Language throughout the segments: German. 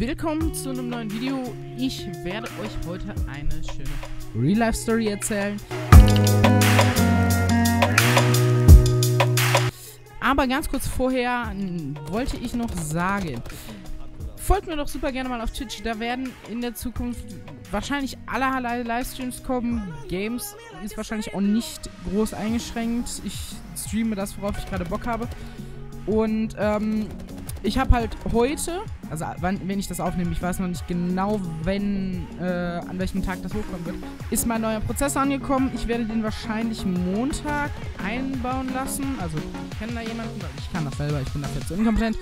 Willkommen zu einem neuen Video. Ich werde euch heute eine schöne Real-Life-Story erzählen. Aber ganz kurz vorher wollte ich noch sagen, folgt mir doch super gerne mal auf Twitch. Da werden in der Zukunft wahrscheinlich allerlei Livestreams kommen. Games ist wahrscheinlich auch nicht groß eingeschränkt. Ich streame das, worauf ich gerade Bock habe. Und ähm, ich habe halt heute, also wann, wenn ich das aufnehme, ich weiß noch nicht genau, wenn, äh, an welchem Tag das hochkommen wird, ist mein neuer Prozessor angekommen. Ich werde den wahrscheinlich Montag einbauen lassen. Also ich kenne da jemanden, ich kann das selber, ich bin dafür zu inkompetent.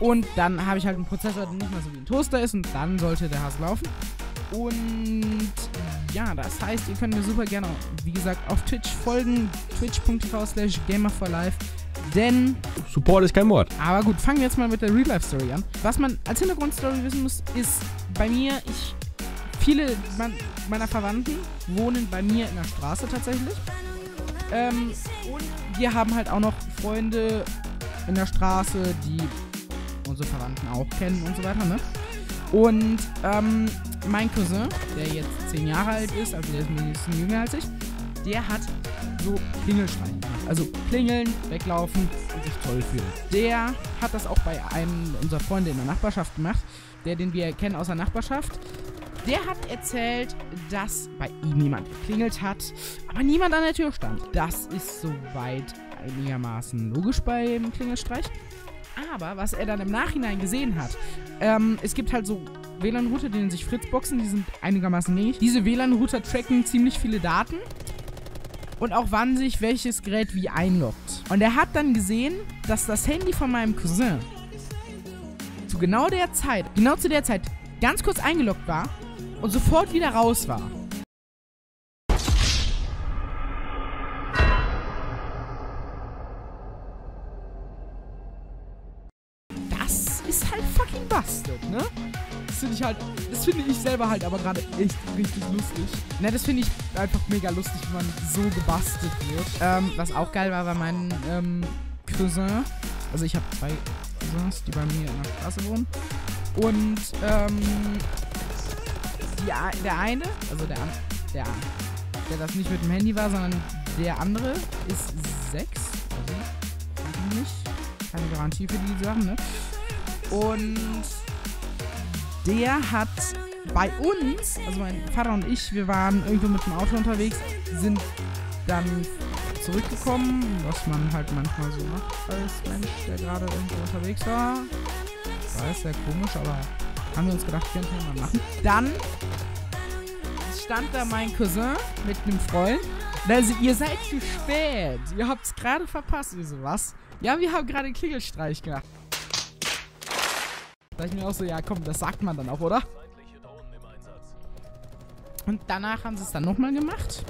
Und dann habe ich halt einen Prozessor, der nicht mehr so wie ein Toaster ist und dann sollte der Hass laufen. Und ja, das heißt, ihr könnt mir super gerne, wie gesagt, auf Twitch folgen. twitch.tv slash gamerforlife. Denn. Support ist kein Mord. Aber gut, fangen wir jetzt mal mit der Real-Life-Story an. Was man als Hintergrundstory wissen muss, ist bei mir, ich. Viele meiner Verwandten wohnen bei mir in der Straße tatsächlich. Ähm, und wir haben halt auch noch Freunde in der Straße, die unsere Verwandten auch kennen und so weiter, ne? Und ähm, mein Cousin, der jetzt 10 Jahre alt ist, also der ist ein bisschen jünger als ich, der hat so Klingelstreiche gemacht. Also klingeln, weglaufen und sich toll fühlen. Der hat das auch bei einem unserer Freunde in der Nachbarschaft gemacht, der, den wir kennen aus der Nachbarschaft. Der hat erzählt, dass bei ihm jemand geklingelt hat, aber niemand an der Tür stand. Das ist soweit einigermaßen logisch beim Klingelstreich. Aber was er dann im Nachhinein gesehen hat, ähm, es gibt halt so WLAN-Router, die nennen sich Fritzboxen, die sind einigermaßen gängig. Diese WLAN-Router tracken ziemlich viele Daten und auch wann sich welches Gerät wie einloggt. Und er hat dann gesehen, dass das Handy von meinem Cousin zu genau der Zeit, genau zu der Zeit, ganz kurz eingeloggt war und sofort wieder raus war. Das ist halt fucking busted, ne? Das finde ich halt, das finde ich selber halt aber gerade echt richtig lustig. Ne, das finde ich einfach mega lustig, wenn man so gebastelt wird. Ähm, was auch geil war, war mein ähm, Cousin. Also ich habe zwei Cousins, die bei mir in der Straße wohnen. Und ähm, die, der eine, also der, der, der das nicht mit dem Handy war, sondern der andere ist sechs. Also nicht. Keine Garantie für die Sachen, ne? Und der hat bei uns, also mein Vater und ich, wir waren irgendwo mit dem Auto unterwegs, sind dann zurückgekommen, was man halt manchmal so macht als Mensch, der gerade irgendwo unterwegs war. War sehr komisch, aber haben wir uns gedacht, könnte man mal machen. Dann stand da mein Cousin mit einem Freund. Also, ihr seid zu spät. Ihr habt es gerade verpasst. Ich so, was? Ja, wir haben gerade Klingelstreich gemacht. Da ich mir auch so, ja komm, das sagt man dann auch, oder? Und danach haben sie es dann nochmal gemacht.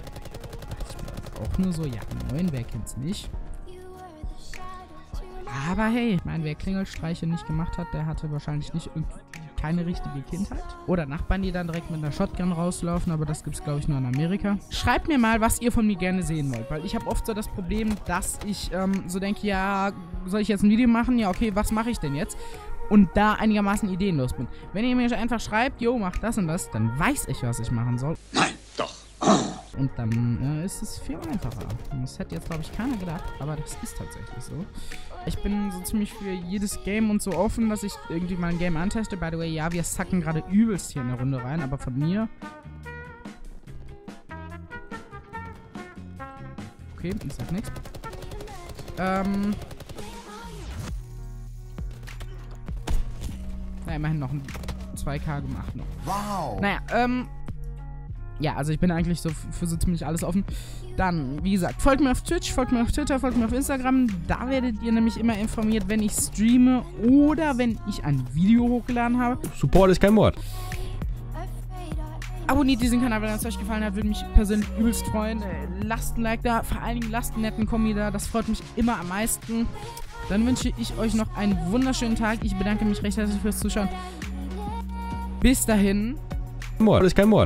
Auch nur so, ja, neun, wer kennt's nicht? Aber hey, ich meine, wer Klingelstreiche nicht gemacht hat, der hatte wahrscheinlich nicht keine richtige Kindheit. Oder Nachbarn, die dann direkt mit einer Shotgun rauslaufen, aber das gibt's, glaube ich, nur in Amerika. Schreibt mir mal, was ihr von mir gerne sehen wollt, weil ich habe oft so das Problem, dass ich ähm, so denke, ja, soll ich jetzt ein Video machen? Ja, okay, was mache ich denn jetzt? Und da einigermaßen ideenlos bin. Wenn ihr mir einfach schreibt, yo, mach das und das, dann weiß ich, was ich machen soll. Nein, doch. Und dann äh, ist es viel einfacher. Das hätte jetzt, glaube ich, keiner gedacht, aber das ist tatsächlich so. Ich bin so ziemlich für jedes Game und so offen, dass ich irgendwie mal ein Game anteste. By the way, ja, wir sacken gerade übelst hier in der Runde rein, aber von mir... Okay, ich sag nichts. Ähm... immerhin noch ein 2K gemacht noch. Wow. Naja, ähm. Ja, also ich bin eigentlich so für so ziemlich alles offen. Dann, wie gesagt, folgt mir auf Twitch, folgt mir auf Twitter, folgt mir auf Instagram. Da werdet ihr nämlich immer informiert, wenn ich streame oder wenn ich ein Video hochgeladen habe. Support ist kein Mord. Abonniert diesen Kanal, wenn es euch gefallen hat, würde mich persönlich übelst freuen. Äh, lasst ein Like da, vor allen Dingen lasst einen netten Kommi da, das freut mich immer am meisten. Dann wünsche ich euch noch einen wunderschönen Tag. Ich bedanke mich recht herzlich fürs Zuschauen. Bis dahin. Mord ist kein Mord.